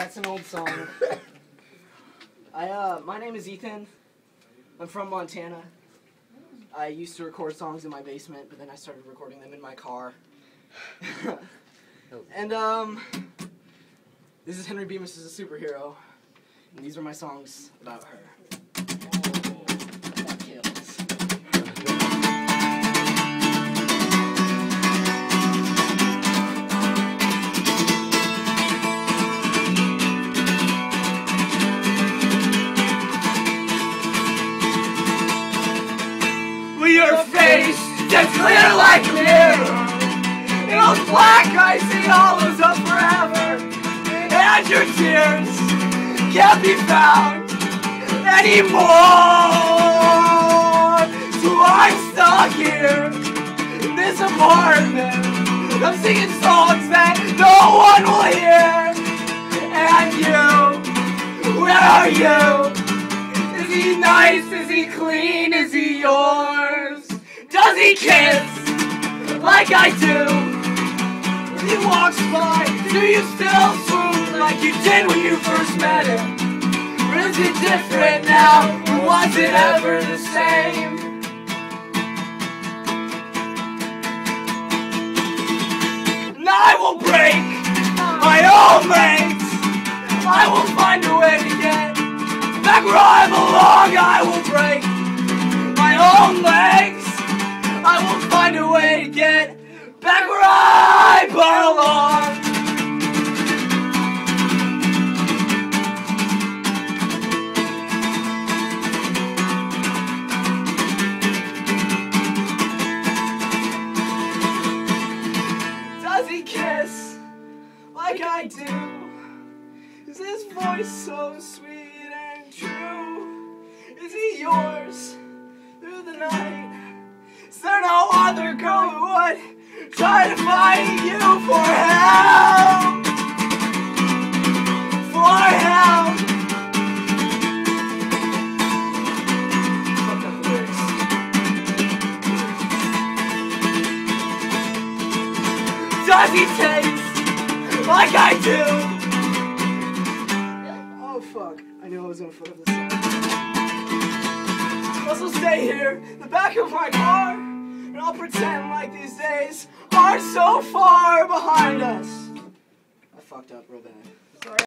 That's an old song. I uh, my name is Ethan. I'm from Montana. I used to record songs in my basement, but then I started recording them in my car. and um, this is Henry Bemis is a superhero, and these are my songs about her. Your face that's clear like a mirror In those black eyes see hollows up forever And your tears can't be found anymore So I'm stuck here in this apartment I'm singing songs that no one will hear And you, where are you? Is he nice? Is he clean? Is he yours? He like I do? When he walks by, do you still swoon like you did when you first met him? Or is it different now? Or was it ever the same? And I will break my own legs. I will find a way to get back where I belong. I will break my own legs. Get back where I belong. Does he kiss like I do? Is his voice so sweet try to find you for help? For help. Does he taste like I do? Oh fuck! I knew I was gonna fuck up this song. Also stay here, in the back of my car, I'll pretend like these days aren't so far behind us. I fucked up real bad.